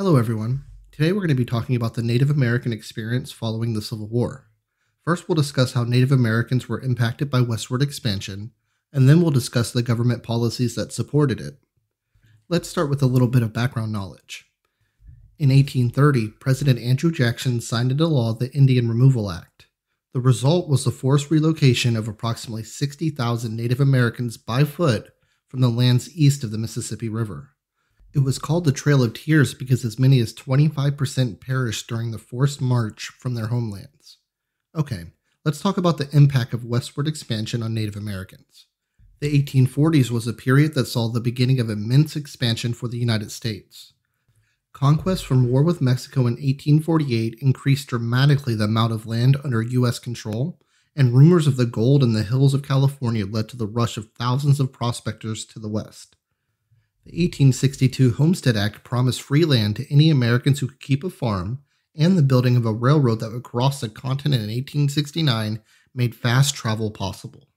Hello, everyone. Today we're going to be talking about the Native American experience following the Civil War. First, we'll discuss how Native Americans were impacted by westward expansion, and then we'll discuss the government policies that supported it. Let's start with a little bit of background knowledge. In 1830, President Andrew Jackson signed into law the Indian Removal Act. The result was the forced relocation of approximately 60,000 Native Americans by foot from the lands east of the Mississippi River. It was called the Trail of Tears because as many as 25% perished during the forced march from their homelands. Okay, let's talk about the impact of westward expansion on Native Americans. The 1840s was a period that saw the beginning of immense expansion for the United States. Conquest from war with Mexico in 1848 increased dramatically the amount of land under U.S. control, and rumors of the gold in the hills of California led to the rush of thousands of prospectors to the west. The 1862 Homestead Act promised free land to any Americans who could keep a farm, and the building of a railroad that would cross the continent in 1869 made fast travel possible.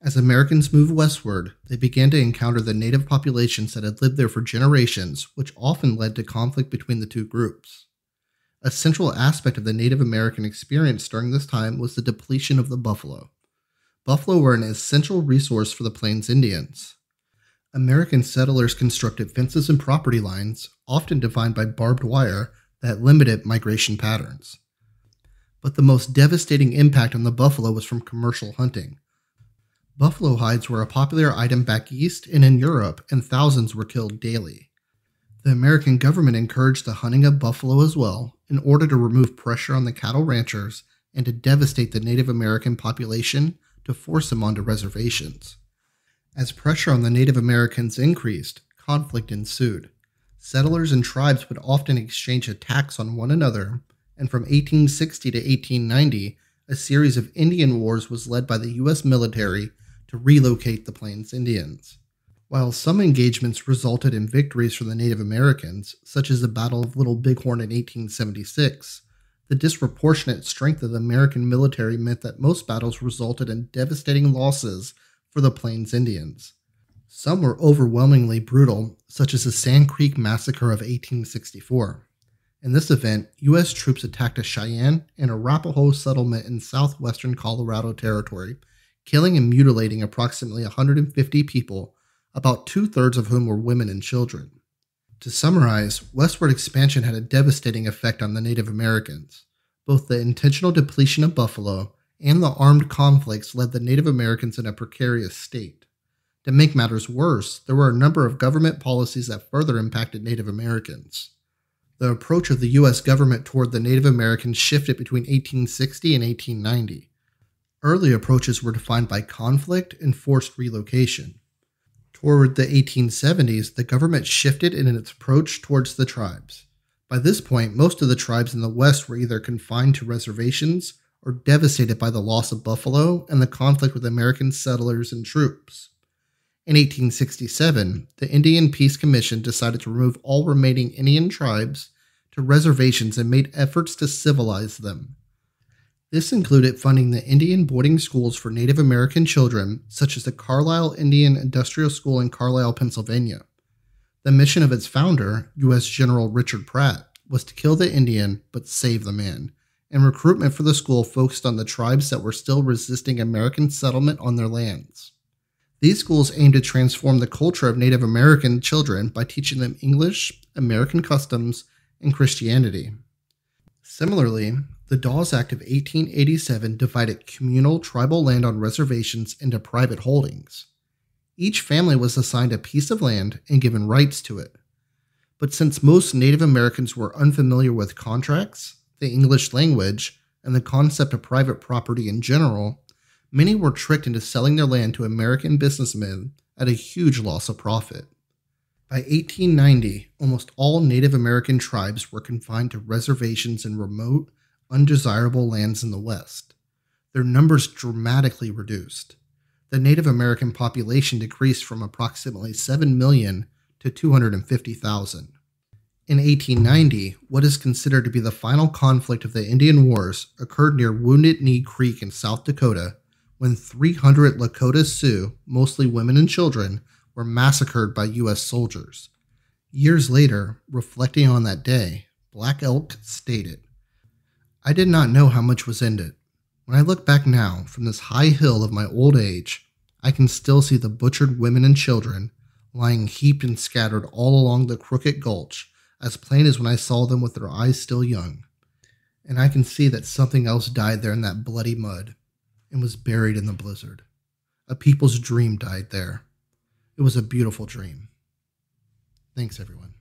As Americans moved westward, they began to encounter the native populations that had lived there for generations, which often led to conflict between the two groups. A central aspect of the Native American experience during this time was the depletion of the buffalo. Buffalo were an essential resource for the Plains Indians. American settlers constructed fences and property lines, often defined by barbed wire, that limited migration patterns. But the most devastating impact on the buffalo was from commercial hunting. Buffalo hides were a popular item back east and in Europe, and thousands were killed daily. The American government encouraged the hunting of buffalo as well in order to remove pressure on the cattle ranchers and to devastate the Native American population to force them onto reservations. As pressure on the Native Americans increased, conflict ensued. Settlers and tribes would often exchange attacks on one another, and from 1860 to 1890, a series of Indian wars was led by the U.S. military to relocate the Plains Indians. While some engagements resulted in victories for the Native Americans, such as the Battle of Little Bighorn in 1876, the disproportionate strength of the American military meant that most battles resulted in devastating losses for the Plains Indians. Some were overwhelmingly brutal, such as the Sand Creek Massacre of 1864. In this event, U.S. troops attacked a Cheyenne and Arapaho settlement in southwestern Colorado Territory killing and mutilating approximately 150 people, about two thirds of whom were women and children. To summarize, westward expansion had a devastating effect on the Native Americans. Both the intentional depletion of buffalo and the armed conflicts led the Native Americans in a precarious state. To make matters worse, there were a number of government policies that further impacted Native Americans. The approach of the U.S. government toward the Native Americans shifted between 1860 and 1890. Early approaches were defined by conflict and forced relocation. Toward the 1870s, the government shifted in its approach towards the tribes. By this point, most of the tribes in the West were either confined to reservations or devastated by the loss of buffalo and the conflict with American settlers and troops. In 1867, the Indian Peace Commission decided to remove all remaining Indian tribes to reservations and made efforts to civilize them. This included funding the Indian boarding schools for Native American children, such as the Carlisle Indian Industrial School in Carlisle, Pennsylvania. The mission of its founder, U.S. General Richard Pratt, was to kill the Indian but save the man, and recruitment for the school focused on the tribes that were still resisting American settlement on their lands. These schools aimed to transform the culture of Native American children by teaching them English, American customs, and Christianity. Similarly, the Dawes Act of 1887 divided communal tribal land on reservations into private holdings. Each family was assigned a piece of land and given rights to it. But since most Native Americans were unfamiliar with contracts, the English language, and the concept of private property in general, many were tricked into selling their land to American businessmen at a huge loss of profit. By 1890, almost all Native American tribes were confined to reservations in remote, undesirable lands in the West. Their numbers dramatically reduced. The Native American population decreased from approximately 7 million to 250,000. In 1890, what is considered to be the final conflict of the Indian Wars occurred near Wounded Knee Creek in South Dakota when 300 Lakota Sioux, mostly women and children, were massacred by U.S. soldiers. Years later, reflecting on that day, Black Elk stated, I did not know how much was in it. When I look back now from this high hill of my old age, I can still see the butchered women and children lying heaped and scattered all along the crooked gulch, as plain as when I saw them with their eyes still young. And I can see that something else died there in that bloody mud and was buried in the blizzard. A people's dream died there. It was a beautiful dream. Thanks, everyone.